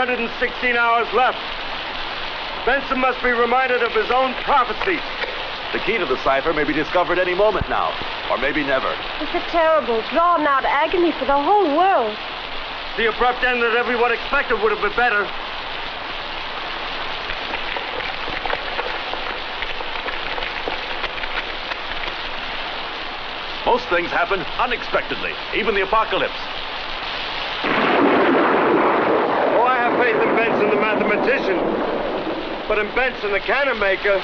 216 hours left. Benson must be reminded of his own prophecy. The key to the cipher may be discovered any moment now, or maybe never. It's a terrible, drawn out agony for the whole world. The abrupt end that everyone expected would have been better. Most things happen unexpectedly, even the apocalypse. Oh, I have faith Benson, the mathematician. But in Benson, the cannon maker,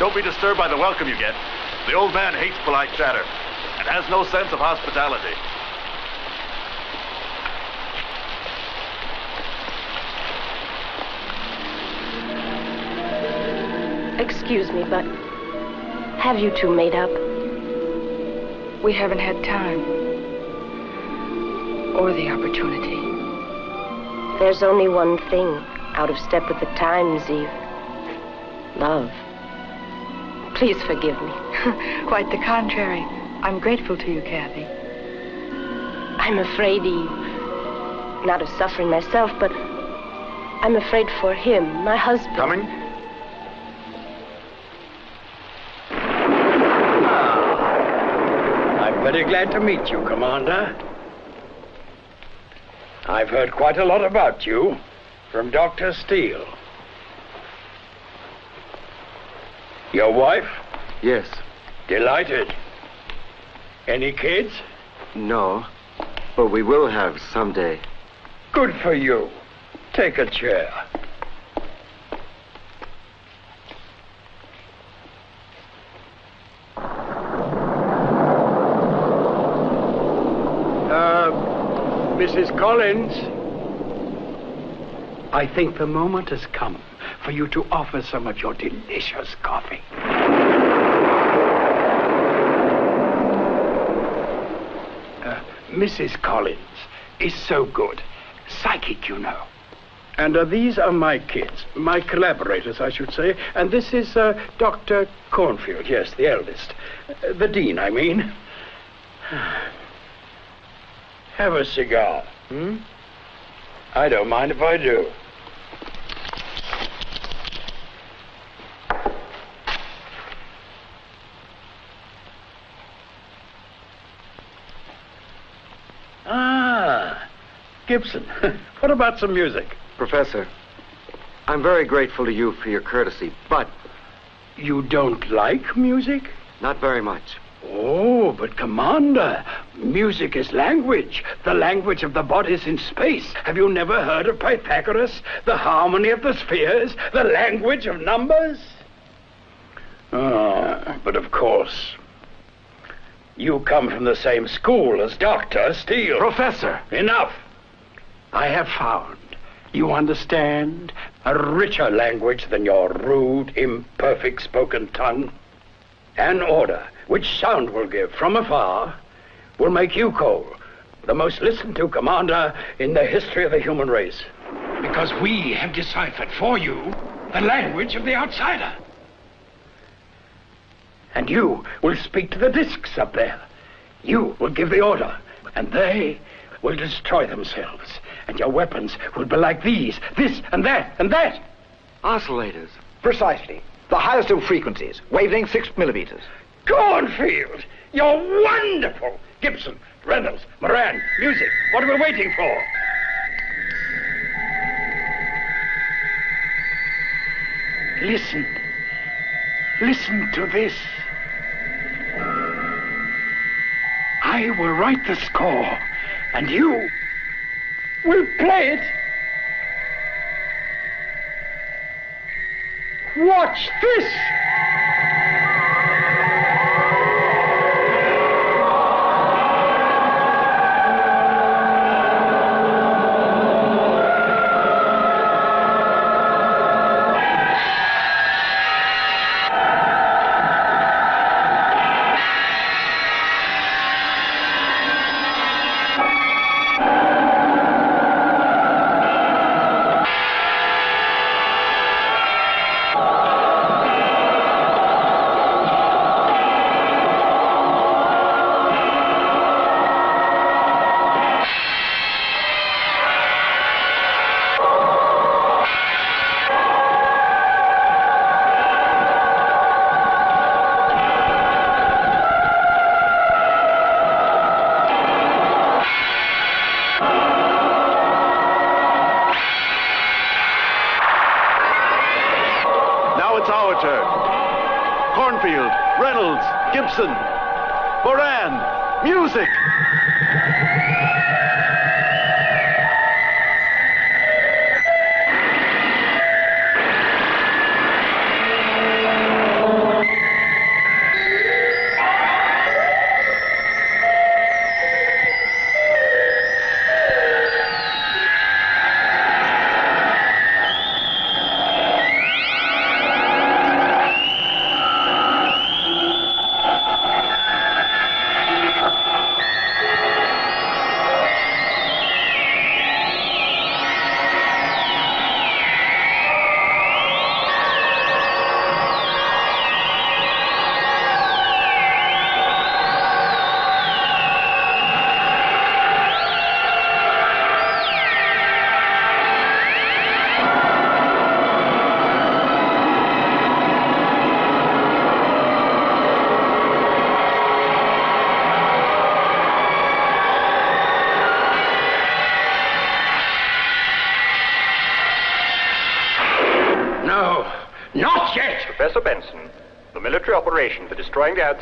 Don't be disturbed by the welcome you get. The old man hates polite chatter and has no sense of hospitality. Excuse me, but have you two made up? We haven't had time. Or the opportunity. There's only one thing out of step with the times, Eve. Love. Please forgive me. Quite the contrary. I'm grateful to you, Kathy. I'm afraid, Eve. Not of suffering myself, but I'm afraid for him, my husband. Coming? Very glad to meet you, Commander. I've heard quite a lot about you from Dr. Steele. Your wife? Yes. Delighted. Any kids? No. But we will have someday. Good for you. Take a chair. Uh, Mrs. Collins, I think the moment has come for you to offer some of your delicious coffee. Uh, Mrs. Collins is so good. Psychic, you know. And uh, these are my kids, my collaborators, I should say. And this is uh, Dr. Cornfield, yes, the eldest. Uh, the dean, I mean. Have a cigar, hmm? I don't mind if I do. Ah, Gibson. what about some music? Professor, I'm very grateful to you for your courtesy, but. You don't like music? Not very much. Oh, but Commander, music is language, the language of the bodies in space. Have you never heard of Pythagoras? The harmony of the spheres, the language of numbers? Oh, but of course, you come from the same school as Dr. Steele. Professor! Enough! I have found, you understand, a richer language than your rude, imperfect spoken tongue. An order which sound will give from afar will make you, Cole, the most listened to commander in the history of the human race. Because we have deciphered for you the language of the outsider. And you will speak to the discs up there. You will give the order, and they will destroy themselves. And your weapons will be like these, this and that and that. Oscillators. Precisely. The highest of frequencies, wavelength six millimeters. Cornfield, you're wonderful. Gibson, Reynolds, Moran, music. What are we waiting for? Listen. Listen to this. I will write the score, and you will play it. Watch this! Reynolds, Gibson, Moran, music!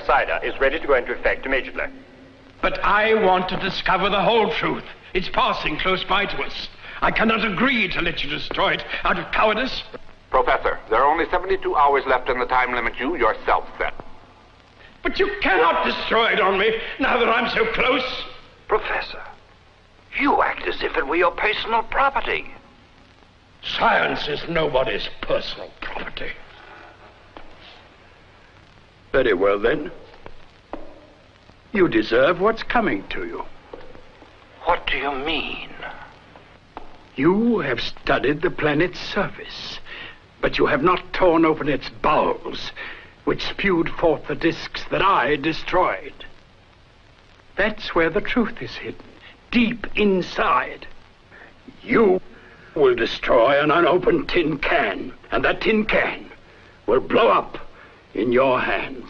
Destroying the outsider is ready to go into effect immediately. But I want to discover the whole truth. It's passing close by to us. I cannot agree to let you destroy it out of cowardice. Professor, there are only 72 hours left in the time limit you yourself set. But you cannot destroy it on me now that I'm so close. Professor, you act as if it were your personal property. Science is nobody's personal property. Very well, then. You deserve what's coming to you. What do you mean? You have studied the planet's surface, but you have not torn open its bowels, which spewed forth the disks that I destroyed. That's where the truth is hidden, deep inside. You will destroy an unopened tin can, and that tin can will blow up in your hands.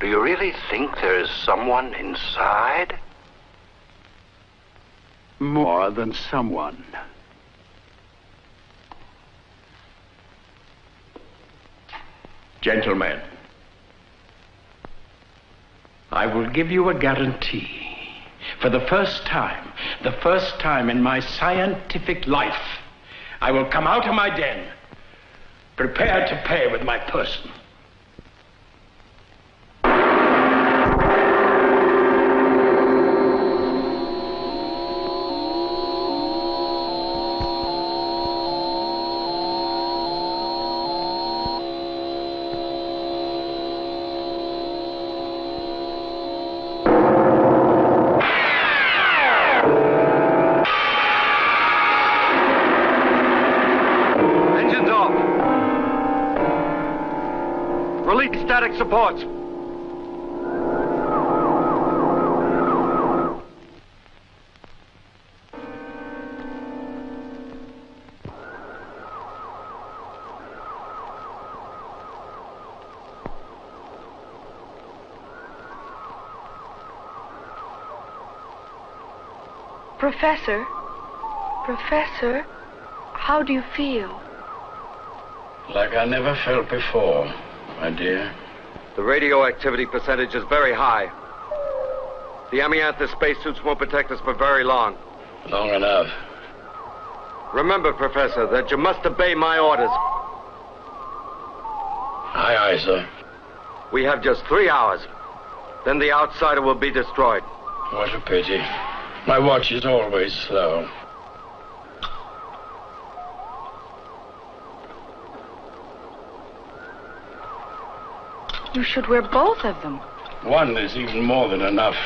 Do you really think there is someone inside? More than someone. Gentlemen, I will give you a guarantee. For the first time, the first time in my scientific life, I will come out of my den, prepared to pay with my person. Supports. Professor, Professor, how do you feel? Like I never felt before, my dear. The radioactivity percentage is very high. The amianthus spacesuits won't protect us for very long. Long enough. Remember, Professor, that you must obey my orders. Aye, aye, sir. We have just three hours. Then the outsider will be destroyed. What a pity. My watch is always slow. You should wear both of them. One is even more than enough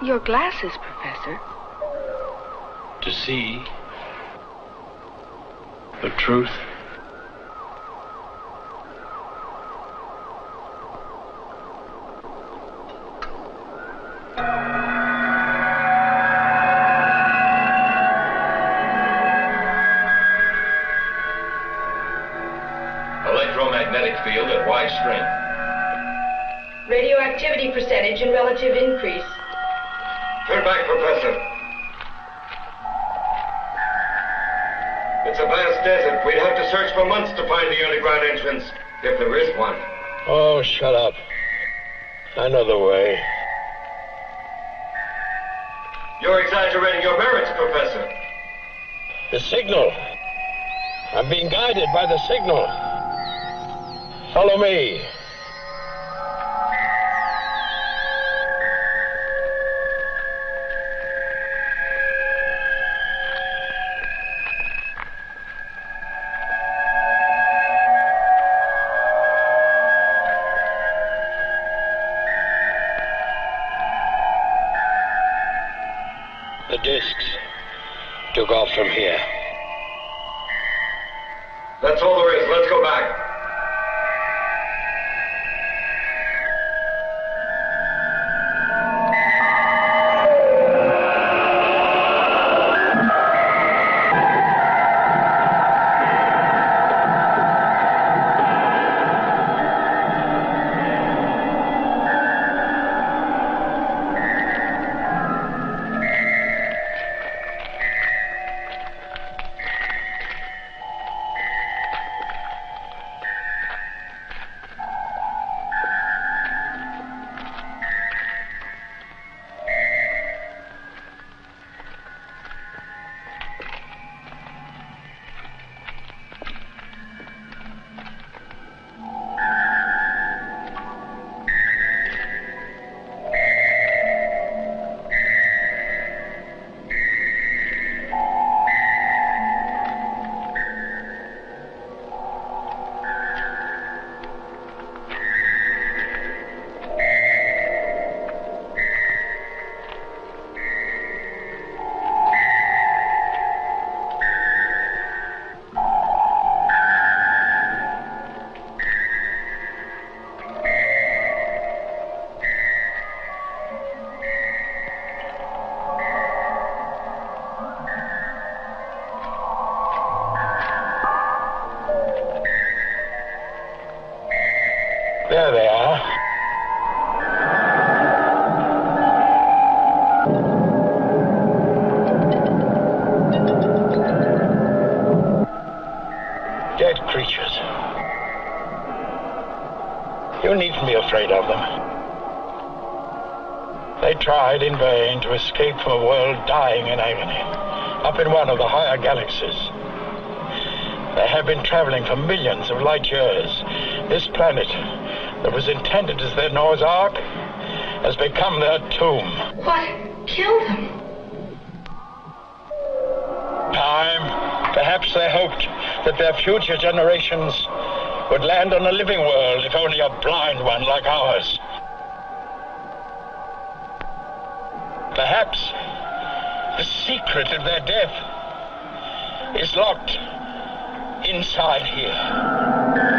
Your glasses, Professor. to see the truth. Exaggerating your merits, Professor. The signal. I'm being guided by the signal. Follow me. Dying in agony, up in one of the higher galaxies. They have been traveling for millions of light years. This planet that was intended as their Noah's Ark has become their tomb. What killed them? Time. Perhaps they hoped that their future generations would land on a living world, if only a blind one like ours. Perhaps the secret of their death is locked inside here.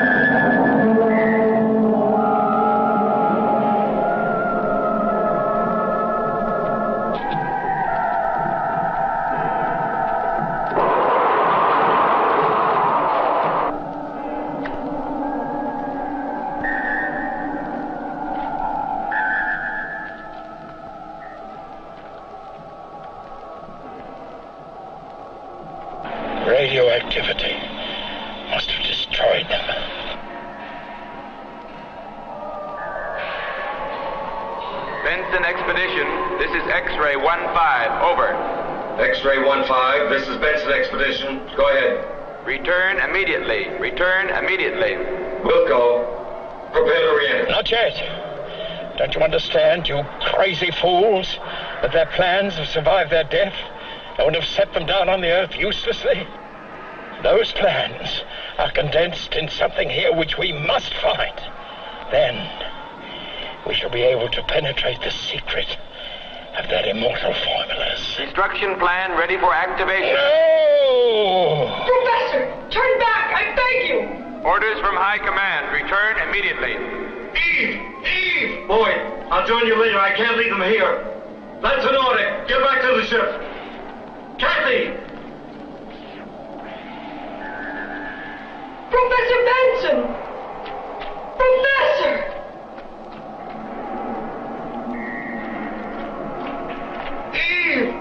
Understand, you crazy fools, that their plans have survived their death and would have set them down on the earth uselessly? Those plans are condensed in something here which we must find. Then we shall be able to penetrate the secret of their immortal formulas. Instruction plan ready for activation. No! Professor, turn back, I beg you. Orders from High Command. Return immediately. Eve! Eve! Boy, I'll join you later. I can't leave them here. That's an order. Get back to the ship. Kathy! Professor Benson! Professor! Eve!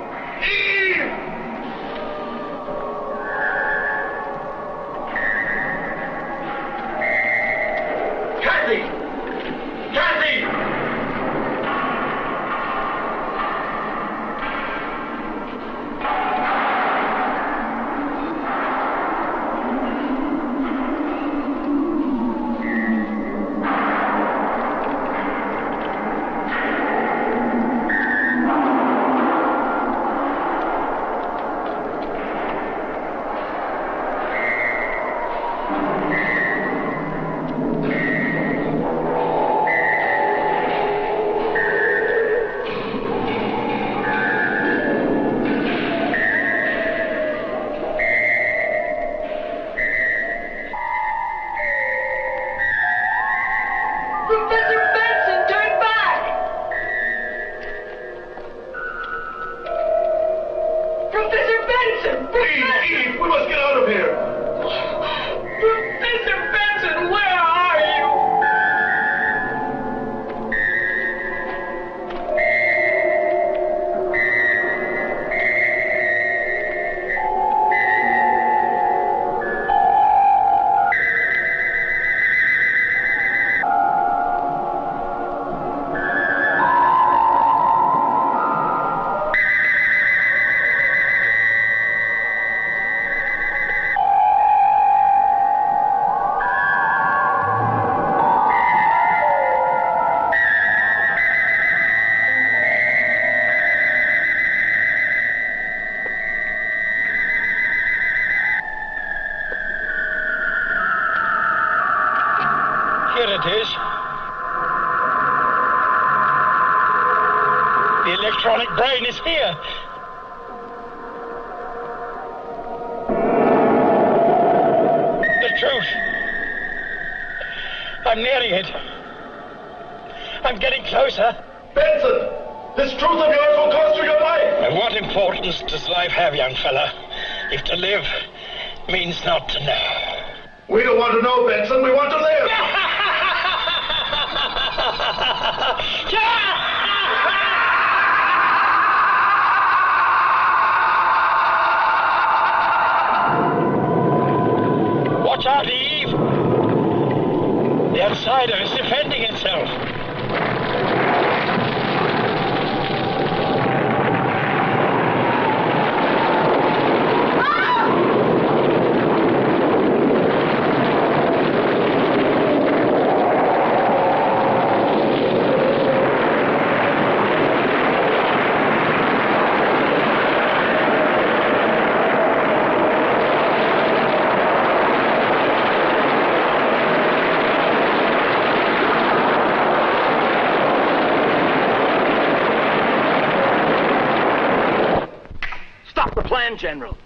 General.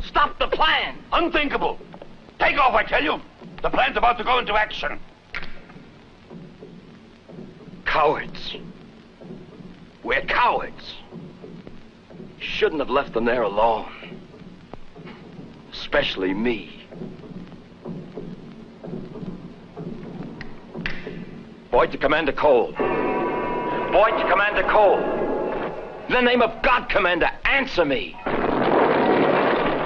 Stop the plan. Unthinkable. Take off, I tell you. The plan's about to go into action. Cowards. We're cowards. Shouldn't have left them there alone. Especially me. Boyd to Commander Cole. Boyd to Commander Cole. In the name of God, Commander, answer me.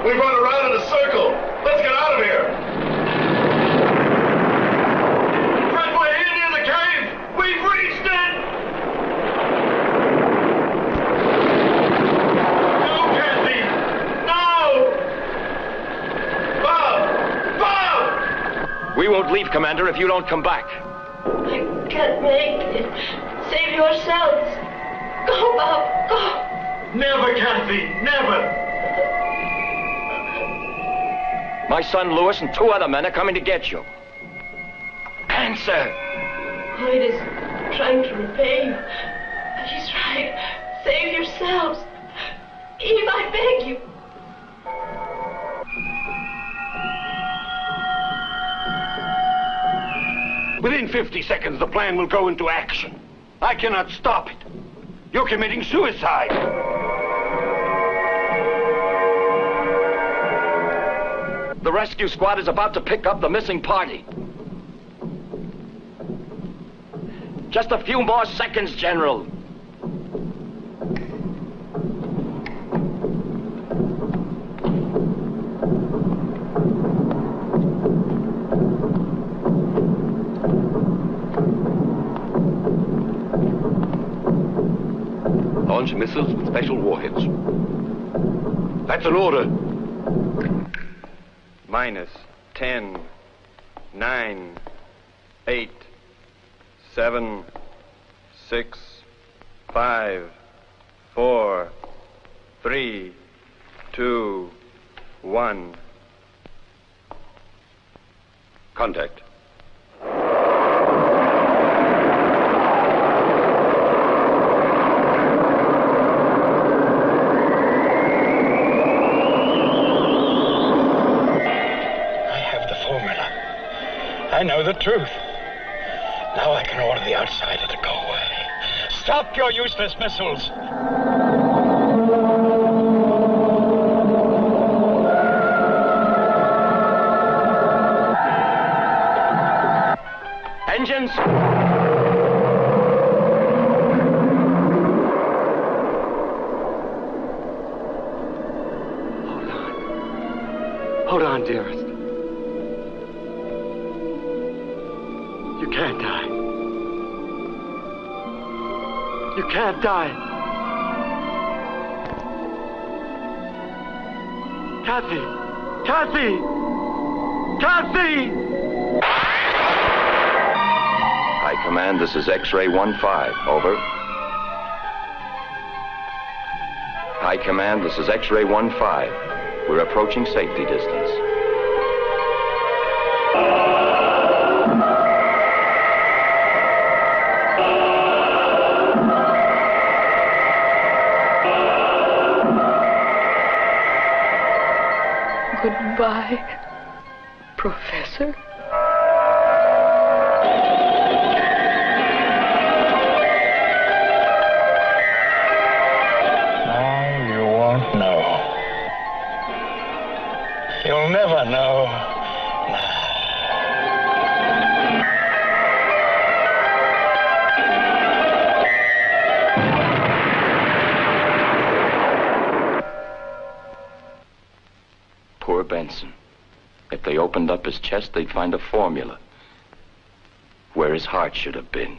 We've run around in a circle. Let's get out of here. Fred, we're here near the cave. We've reached it. No, Kathy. No. Bob. Bob. We won't leave, Commander, if you don't come back. I can't make it. Save yourselves. Go, Bob, go. Never, Kathy. Never. My son Lewis and two other men are coming to get you. Answer! Boyd is trying to repay you. He's right. Save yourselves. Eve, I beg you. Within 50 seconds, the plan will go into action. I cannot stop it. You're committing suicide. The rescue squad is about to pick up the missing party. Just a few more seconds, General. Launch missiles with special warheads. That's an order. Minus 10, 9, 8, 7, 6, 5, 4, 3, 2, 1. Contact. I have the formula. I know the truth. Now I can order the outsider to go away. Stop your useless missiles. Can't die. Kathy! Kathy! Kathy! High Command, this is X-ray 1-5. Over. High Command, this is X-ray 1-5. We're approaching safety distance. Goodbye, They'd find a formula where his heart should have been.